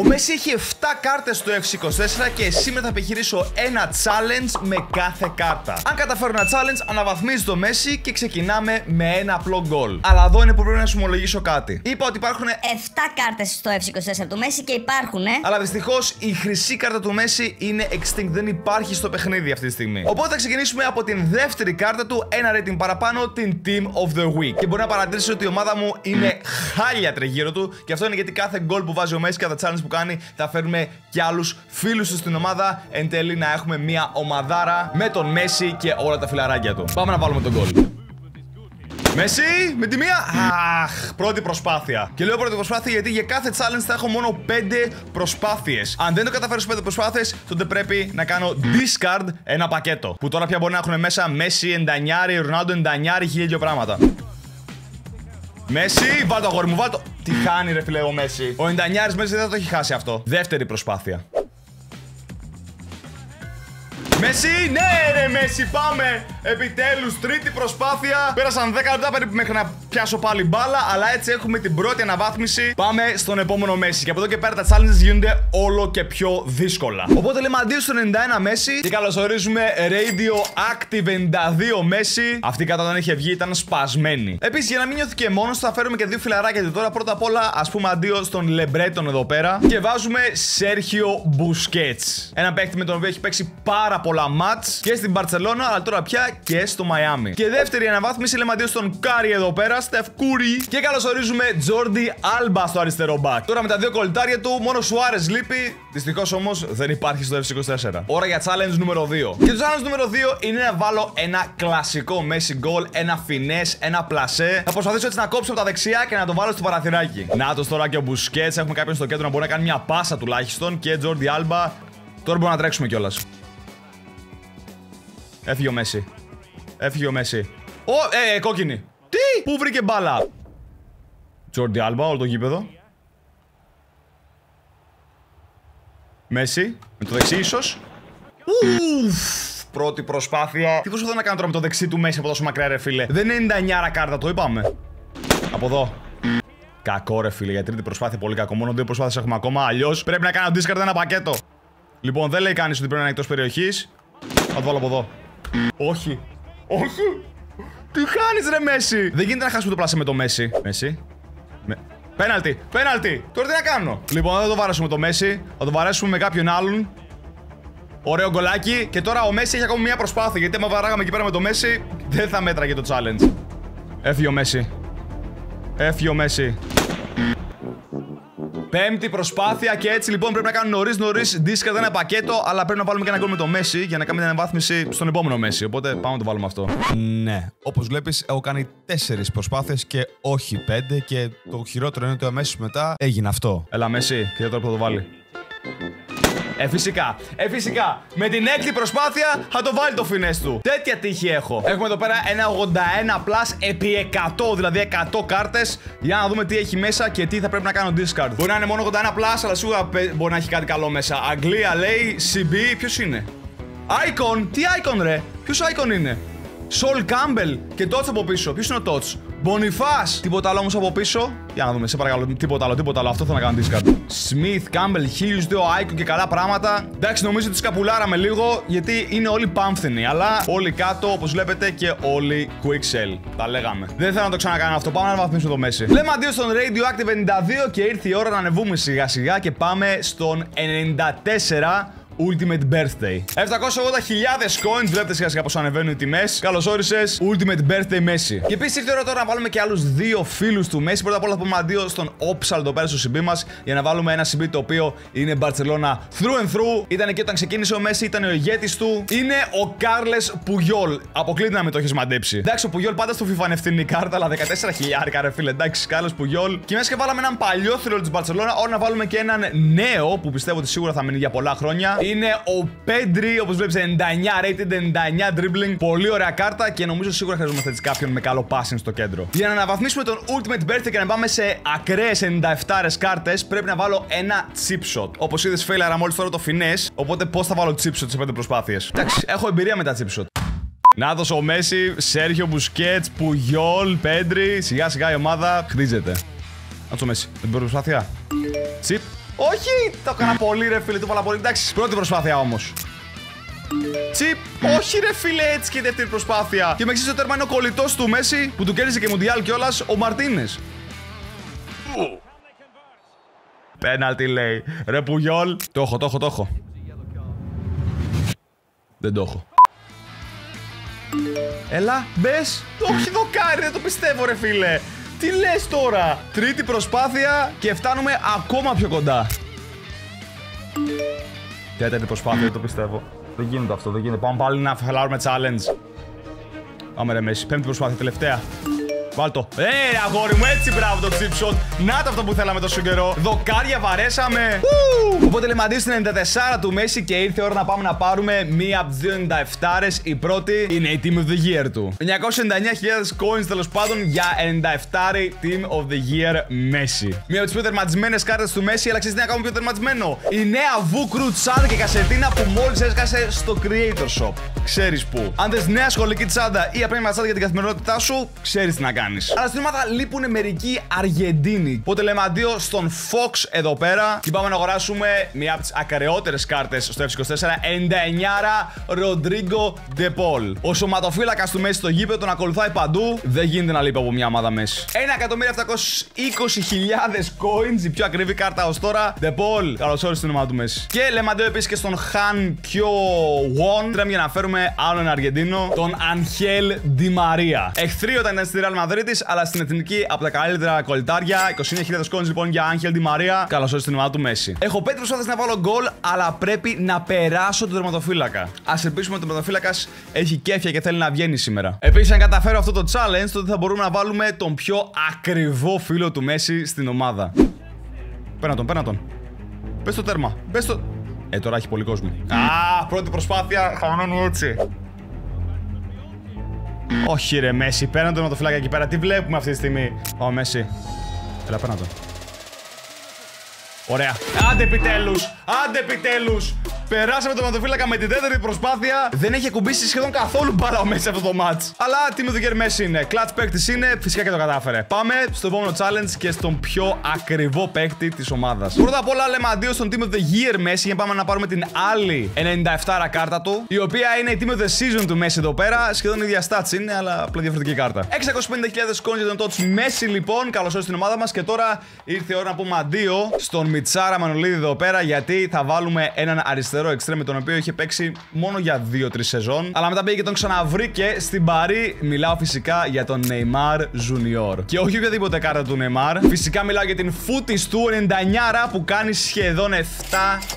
Ο Μέση έχει 7 κάρτες στο F24 και σήμερα θα επιχειρήσω ένα challenge με κάθε κάρτα. Αν καταφέρω ένα challenge, αναβαθμίζει το Μέση και ξεκινάμε με ένα απλό goal. Αλλά εδώ είναι που πρέπει να σου ομολογήσω κάτι. Είπα ότι υπάρχουν 7 κάρτες στο F24 του Μέση και υπάρχουν, ε. Αλλά δυστυχώς η χρυσή κάρτα του Μέση είναι extinct. Δεν υπάρχει στο παιχνίδι αυτή τη στιγμή. Οπότε θα ξεκινήσουμε από την δεύτερη κάρτα του, ένα rating παραπάνω, την Team of the Week. Και μπορεί να παρατηρήσει ότι η ομάδα μου είναι χάλια τριγύρω του. Και αυτό είναι γιατί κάθε goal που βάζει ο Μέση κατά challenge που κάνει θα φέρουμε κι άλλους φίλους του στην ομάδα. Εν τέλει να έχουμε μια ομαδάρα με τον Μέση και όλα τα φιλαράκια του. Πάμε να βάλουμε τον γκολ. Μέση, με τη μία. Αχ, πρώτη προσπάθεια. Και λέω πρώτη προσπάθεια γιατί για κάθε challenge θα έχω μόνο 5 προσπάθειες. Αν δεν το καταφέρω στι 5 προσπάθειες, τότε πρέπει να κάνω discard ένα πακέτο. Που τώρα πια μπορεί να έχουν μέσα Μέση, 99, Ρονάλντο, 99, χίλια δυο πράγματα. Μέση, βάλ το αγόρι μου, βάλ το. Τι χάνει, ρε φιλέ, ο Μέση. Ο 99 Μέση δεν θα το έχει χάσει αυτό. Δεύτερη προσπάθεια. Μέση, ναι ρε Μέση, πάμε! Επιτέλους, τρίτη προσπάθεια. Πέρασαν 10 λεπτά περίπου μέχρι να πιάσω πάλι μπάλα, αλλά έτσι έχουμε την πρώτη αναβάθμιση. Πάμε στον επόμενο Μέση. Και από εδώ και πέρα τα challenges γίνονται όλο και πιο δύσκολα. Οπότε λέμε αντίο στο 91 Μέση και καλωσορίζουμε Radio Active 92 Μέση. Αυτή κατά όταν είχε βγει ήταν σπασμένη. Επίσης, για να μην νιώθει και μόνος, θα φέρουμε και δύο φιλαράκια τώρα. Πρώτα απ' όλα, ας πούμε αντίο στον Λεμπρέτον εδώ πέρα. Και βάζουμε Σέρχιο Μπουσκέτς. Ένα παίκτη με τον οποίο έχει παίξει πάρα πολλά ματς και στην Μπαρσελόνα, αλλά τώρα πια και στο Μαϊάμι. Και δεύτερη αναβάθμιση λέμε αντίο στον Κάρι εδώ πέρα, Στεφ Κούρι. Και καλωσορίζουμε Τζόρντι Άλμπα στο αριστερό μπακ. Τώρα με τα δύο κολλητάρια του, μόνο Σουάρες λείπει. Δυστυχώς όμως δεν υπάρχει στο F24. Ώρα για challenge νούμερο 2. Και το challenge νούμερο 2 είναι να βάλω ένα κλασικό Messi goal, ένα finesse, ένα πλασέ. Θα προσπαθήσω έτσι να κόψω από τα δεξιά και να το βάλω στο παραθυράκι. Να το τώρα και ο Μπουσκέτς. Έχουμε κάποιον στο κέντρο να μπορεί να κάνει μια πάσα τουλάχιστον. Και Τζόρντι Άλμπα. Τώρα μπορούμε να τρέξουμε κιόλας. Έφυγε ο Μέση. Έφυγε ο Μέση. Ω, ε, ε, κόκκινη. Τι! Πού βρήκε μπάλα; Τζόρντι Άλμπα, όλο το γήπεδο. Μέση, με το δεξί ίσως. Ουφ, πρώτη προσπάθεια. Τι προσπαθώ να κάνω τώρα με το δεξί του Μέση από τόσο μακριά ρε φίλε. Δεν είναι 99 κάρτα, το είπαμε. Από εδώ. Κακό ρε φίλε, για τρίτη προσπάθεια πολύ κακό. Μόνο δύο προσπάθειες έχουμε ακόμα. Αλλιώς πρέπει να κάνω discard ένα πακέτο. Λοιπόν, δεν λέει κανείς ότι πρέπει να είναι εκτός περιοχής. Θα το βάλω από εδώ. Όχι. Όχι. Τι χάνεις, ρε Μέση; Δεν γίνεται να χάσουμε το πλάσμα με το Μέση. Μέση. Με... Πέναλτι. Πέναλτι. Τώρα τι να κάνω; Λοιπόν, δεν θα το βαρέσουμε το Μέση. Θα το βαρέσουμε με κάποιον άλλον. Ωραίο γκολάκι. Και τώρα ο Μέση έχει ακόμη μια προσπάθεια. Γιατί άμα βαράγαμε εκεί πέρα με το Μέση, δεν θα μέτραγε το challenge. Έφυγε ο Μέση. Έφυγε ο Μέση. Πέμπτη προσπάθεια και έτσι λοιπόν πρέπει να κάνουμε νωρίς νωρίς discard ένα πακέτο, αλλά πρέπει να βάλουμε και ένα γκολ με το Messi για να κάνουμε την αναβάθμιση στον επόμενο Messi. Οπότε πάμε να το βάλουμε αυτό. Ναι. Όπως βλέπεις, έχω κάνει τέσσερις προσπάθειες και όχι πέντε. Και το χειρότερο είναι ότι αμέσως μετά έγινε αυτό. Έλα, Messi, και τώρα που θα το βάλει. Ε, φυσικά. Ε, φυσικά. Με την έκτη προσπάθεια θα το βάλει το φινές του. Τέτοια τύχη έχω. Έχουμε εδώ πέρα ένα 81 plus επί 100, δηλαδή 100 κάρτες. Για να δούμε τι έχει μέσα και τι θα πρέπει να κάνω discard. Μπορεί να είναι μόνο 81 plus, αλλά σίγουρα μπορεί να έχει κάτι καλό μέσα. Αγγλία λέει, CB, ποιος είναι; Icon, τι icon ρε, ποιος icon είναι; Sol Campbell και Tots από πίσω. Ποιος είναι ο Tots. Μπονιφάς! Τίποτα άλλο όμως από πίσω; Για να δούμε, σε παρακαλώ. Τίποτα άλλο, τίποτα άλλο. Αυτό θα να κάνω discard. Smith, Campbell, Hughes, δύο Icon και καλά πράγματα. Εντάξει, νομίζω ότι σκαπουλάραμε λίγο γιατί είναι όλοι πάμφθηνοι. Αλλά όλοι κάτω, όπως βλέπετε, και όλοι quick sell. Τα λέγαμε. Δεν θέλω να το ξανακάνω αυτό. Πάμε να βαθμίσουμε το μέση. Λέμε αντίο στον Radioactive 92 και ήρθε η ώρα να ανεβούμε σιγά σιγά και πάμε στον 94 Ultimate Birthday. 780.000 coins, βλέπετε σιγά σιγά πώς ανεβαίνουν οι τιμές. Καλώς όρισες Ultimate Birthday Messi. Και επίσης ήρθε η ώρα τώρα να βάλουμε και άλλους δύο φίλους του Messi. Πρώτα απ' όλα θα πούμε αντίο στον Opsal εδώ πέρα στο CB μας για να βάλουμε ένα CB το οποίο είναι Barcelona through and through. Ήταν εκεί όταν ξεκίνησε ο Messi, ήταν ο ηγέτης του. Είναι ο Κάρλες Πουγιόλ. Αποκλείται να με το έχεις μαντέψει. Εντάξει, ο Πουγιόλ πάντα στο FIFA ευθύνη κάρτα, αλλά 14 χιλιάρικα ρε φίλε. Εντάξει, Κάρλες Πουγιόλ. Και μέσα και βάλαμε έναν παλιό θρύλο της Barcelona, ώρα να βάλουμε και έναν νέο που πιστεύω ότι σίγουρα θα μείνει για πολλά χρόνια είναι ο Πέντρι, όπως βλέπεις, 99 rated, 99 dribbling. Πολύ ωραία κάρτα και νομίζω σίγουρα χρειαζόμαστε έτσι κάποιον με καλό passing στο κέντρο. Για να αναβαθμίσουμε τον Ultimate Birthday και να πάμε σε ακραίες 97 κάρτες, πρέπει να βάλω ένα chip shot. Όπως είδες, φέιλαρα μόλις τώρα το finesse. Οπότε πώς θα βάλω chip shot σε 5 προσπάθειες. Εντάξει, έχω εμπειρία με τα chip shot. Να δώσω ο Μέση, Σέρχιο Μπουσκέτς, Πουγιόλ, Πέντρι. Σιγά σιγά η ομάδα χτίζεται. Να το Μέση. Με την πρώτη προσπάθεια; Chip. Όχι! Το έκανα πολύ, ρε φίλε, το βάλα πολύ. Εντάξει, πρώτη προσπάθεια όμως. Τσιπ, όχι ρε φίλε, έτσι και η δεύτερη προσπάθεια. Και με εξή το τέρμα είναι ο κολλητός του Μέση που του κέρδισε και Μουντιάλ κιόλας, ο Μαρτίνες. Πέναλτι λέει. Ρε Πουγιόλ. Το έχω, το έχω, το έχω. Δεν το έχω. Έλα, μπες. Το έχει δοκάρει, δεν το πιστεύω, ρε φίλε. Τι λες τώρα; Τρίτη προσπάθεια και φτάνουμε ακόμα πιο κοντά. Τέταρτη προσπάθεια, δεν το πιστεύω. Δεν γίνεται αυτό, δεν γίνεται. Πάμε πάλι να φαλάρουμε challenge. Πάμε ρε Μέση. Πέμπτη προσπάθεια, τελευταία. Βάλτο. Ε, αγόρι μου, έτσι μπράβο το chip shot. Να το αυτό που θέλαμε τόσο καιρό. Δοκάρια βαρέσαμε. Ου! Οπότε λέμε αντί στην 94 του Μέση και ήρθε η ώρα να πάμε να πάρουμε μία από τις δύο 97 Η πρώτη είναι η Team of the Year του. 999.000 coins τέλος πάντων για 97 Team of the Year Μέση. Μία από τις πιο τερματισμένες κάρτες του Μέση, αλλά ξέρεις τι είναι ακόμα πιο τερματισμένο; Η νέα Vukru τσάντα και κασετίνα που μόλις έσκασε στο Creator Shop. Ξέρεις που. Αν θες νέα σχολική τσάντα ή απλά τσάντα για την καθημερινότητά σου, ξέρεις τι να κάνεις. Αλλά στην ομάδα λείπουν μερικοί Αργεντίνοι. Οπότε λέμε αντίο στον Fox εδώ πέρα και πάμε να αγοράσουμε μία από τις ακαιρεότερε κάρτες στο F24. 99 Ροντρίγκο Ντεπόλ. Ο σωματοφύλακας του Μέση στο γήπεδο τον ακολουθάει παντού. Δεν γίνεται να λείπει από μια ομάδα Μέση. 1.720.000 coins, η πιο ακριβή κάρτα ως τώρα. Ντεπόλ. Καλώς όρισες στην ομάδα του Μέση. Και λέμε αντίο επίσης και στον Han Kyo Won. Τρέμ για να φέρουμε άλλον Αργεντίνο, τον Αγχέλ Ντι Μαρία. Εχθρή όταν ήταν στη Real Madrid αλλά στην εθνική από τα καλύτερα κολλητάρια. 29.000 κόνε λοιπόν για Άγγελ Ντι Μαρία. Καλώς ήρθατε στην ομάδα του Μέση. Έχω πέντε προσπάθειε να βάλω γκολ, αλλά πρέπει να περάσω τον τερματοφύλακα. Α ελπίσουμε ότι ο τερματοφύλακας έχει κέφια και θέλει να βγαίνει σήμερα. Επίσης, αν καταφέρω αυτό το challenge, τότε θα μπορούμε να βάλουμε τον πιο ακριβό φίλο του Μέση στην ομάδα. Πέρα τον, πέρα τον. Πες το τέρμα. Πες το. Ε, τώρα έχει πολύ κόσμο. Α, πρώτη προσπάθεια, χαμένο έτσι. Όχι ρε Μέση, πέραν τον ματοφυλάκι εκεί πέρα. Τι βλέπουμε αυτή τη στιγμή. Ω Μέση; Έλα πέραν τον. Ωραία. Άντε επιτέλους. Άντε επιτέλους. Περάσαμε το ματοφύλακα με την τέταρτη προσπάθεια. Δεν έχει ακουμπήσει σχεδόν καθόλου μπάλα ο Μέση αυτό το match. Αλλά τι με το Μέση είναι. Clutch παίκτη είναι, φυσικά και το κατάφερε. Πάμε στο επόμενο challenge και στον πιο ακριβό παίκτη της ομάδας. Πρώτα απ' όλα λέμε αντίο στον Team of the Year Μέση για πάμε να πάρουμε την άλλη 97 κάρτα του. Η οποία είναι η Team of the Season του Μέση εδώ πέρα. Σχεδόν η ίδια stats είναι, αλλά απλά διαφορετική κάρτα. 650.000 coins για τον touch Μέση λοιπόν. Καλώς ήρθατε στην ομάδα μας και τώρα ήρθε η ώρα να πούμε αντίο στον Μιτσάρα Μανολίδη εδώ πέρα γιατί θα βάλουμε έναν αριστερό αριστερό με τον οποίο είχε παίξει μόνο για 2-3 σεζόν. Αλλά μετά πήγε και τον ξαναβρήκε στην Παρή. Μιλάω φυσικά για τον Neymar Junior. Και όχι οποιαδήποτε κάρτα του Neymar. Φυσικά μιλάω για την φούτης του 99 που κάνει σχεδόν 7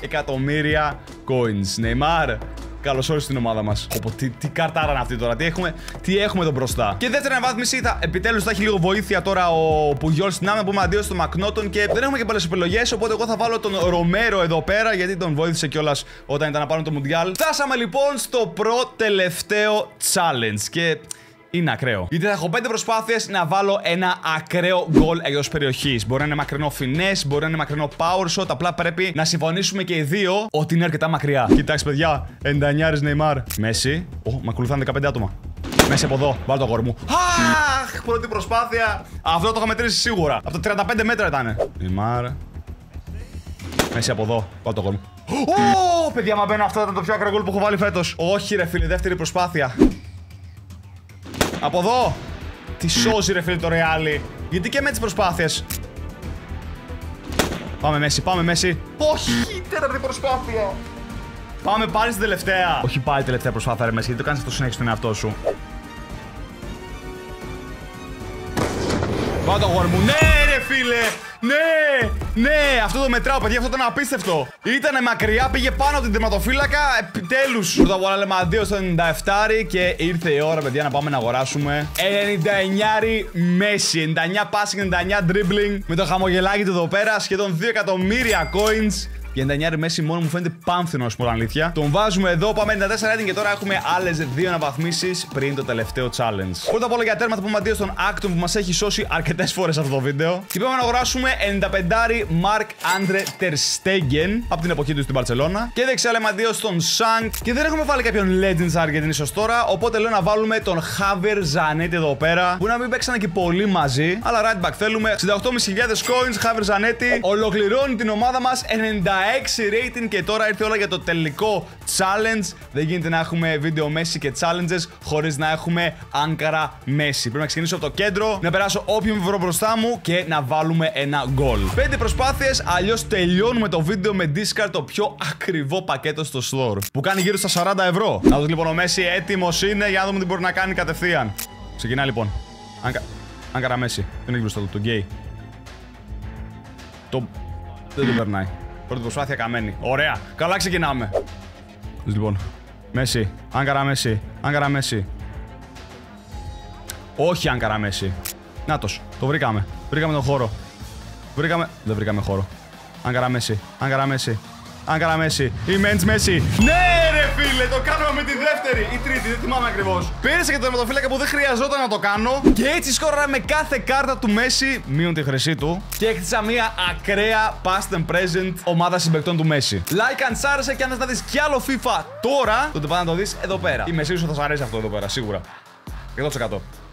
εκατομμύρια coins. Neymar, Καλώ όρισε στην ομάδα μας. Όπω τι, τι καρτάρα είναι αυτή τώρα, τι έχουμε, τι έχουμε εδώ μπροστά. Και δεύτερη αναβάθμιση, θα, επιτέλους θα έχει λίγο βοήθεια τώρα ο Πουγιόλ στην άμυνα. Πούμε αντίο στο Μακνότον και δεν έχουμε και πολλές επιλογές. Οπότε εγώ θα βάλω τον Ρομέρο εδώ πέρα γιατί τον βοήθησε κιόλας όταν ήταν να πάρουν το Μουντιάλ. Φτάσαμε λοιπόν στο πρώτο τελευταίο challenge και είναι ακραίο. Γιατί θα έχω πέντε προσπάθειες να βάλω ένα ακραίο γκολ εκτός περιοχής. Μπορεί να είναι μακρινό φινές, μπορεί να είναι μακρινό power shot. Απλά πρέπει να συμφωνήσουμε και οι δύο ότι είναι αρκετά μακριά. Κοιτάξτε, παιδιά, 99 Neymar. Μέση. Ω, με ακολουθάνε 15 άτομα. Μέσα από εδώ, βάλω το αγόρι μου. Αχ, πρώτη προσπάθεια. Αυτό το είχα μετρήσει σίγουρα. Από τα 35 μέτρα ήταν. Neymar. Μέση από εδώ, βάλω το αγόρι μου. Ω, παιδιά, μα μπαίνω αυτό ήταν το πιο ακραίο γκολ που έχω βάλει φέτος. Όχι, ρε φίλε, δεύτερη προσπάθεια. Από εδώ. Τι σώζει ρε φίλε το ρεάλι. Γιατί και με τις προσπάθειες. Πάμε Μέση, πάμε Μέση. Όχι, τέταρτη προσπάθεια. Πάμε πάλι στην τελευταία. Όχι πάλι τελευταία προσπάθεια ρε Μέση, γιατί το κάνεις αυτό συνέχεια στον εαυτό σου. Πάω το αγόρι μου. Ναι ρε φίλε. Ναι, ναι, αυτό το μετράω, παιδιά, αυτό ήταν απίστευτο. Ήτανε μακριά, πήγε πάνω από την τερματοφύλακα, επιτέλους. Πρώτα απ' όλα λέμε αντίο στο 97 και ήρθε η ώρα, παιδιά, να πάμε να αγοράσουμε 99 Μέση. 99 passing, 99 dribbling. Με το χαμογελάκι του εδώ πέρα, σχεδόν 2 εκατομμύρια coins. Για 99 Μέση μόνο μου φαίνεται πάνθυνο, ας πούμε, αλήθεια. Τον βάζουμε εδώ, πάμε 94 rating και τώρα έχουμε άλλες δύο αναβαθμίσεις πριν το τελευταίο challenge. Πρώτα απ' όλα για τέρμα θα πούμε αντίο στον Acton που μας έχει σώσει αρκετές φορές αυτό το βίντεο. Και πάμε να αγοράσουμε 95 Mark Andre Ter Stegen από την εποχή του στην Παρσελώνα. Και δεξιά λέμε αντίο στον Shank. Και δεν έχουμε βάλει κάποιον Legends Argentin ως τώρα. Οπότε λέω να βάλουμε τον Haver Zanetti εδώ πέρα. Που να μην παίξανε και πολύ μαζί. Αλλά right back θέλουμε 68.500 coins. Haver Zanetti ολοκληρώνει την ομάδα μας 96 rating. Και τώρα ήρθε όλα για το τελικό challenge. Δεν γίνεται να έχουμε βίντεο Messi και challenges χωρί να έχουμε Ankara Messi. Πρέπει να ξεκινήσω από το κέντρο, να περάσω όποιον βρω μπροστά μου και να βάλουμε ένα γκολ. Πέντε προσπάθειε, αλλιώ τελειώνουμε το βίντεο με Discard το πιο ακριβό πακέτο στο store. Που κάνει γύρω στα 40 ευρώ. Να δω λοιπόν ο Messi έτοιμο είναι για να δούμε τι μπορεί να κάνει κατευθείαν. Ξεκινάει λοιπόν. Ανκα... Άγκαρα Μέση. Δεν έχει μπροστά του, το γκέι. Το. Δεν το περνάει. Πρώτη προσπάθεια καμένη. Ωραία. Καλά ξεκινάμε. Λοιπόν. Μέση. Άγκαρα Μέση. Άγκαρα Μέση. Όχι Άγκαρα Μέση. Νάτος. Το βρήκαμε. Βρήκαμε τον χώρο. Βρήκαμε. Δεν βρήκαμε χώρο. Άγκαρα Μέση. Άγκαρα Μέση. Άγκαρα Μέση. Η Μέντς Μέση. Ναι, ρε φίλε, το κάνουμε με τη δεύτερη ή τρίτη, δεν θυμάμαι ακριβώς. Πήρε και το τερματοφύλακα που δεν χρειαζόταν να το κάνω. Και έτσι σκόραρα με κάθε κάρτα του Μέση, μείον τη χρυσή του. Και έκτισα μια ακραία past and present ομάδα συμπεκτών του Μέση. Like αν σ' άρεσε και αν θες να δεις κι άλλο FIFA τώρα, τότε πάει να το δεις εδώ πέρα. Είμαι σίγουρο ότι θα σ' αρέσει αυτό εδώ πέρα, σίγουρα. 100%.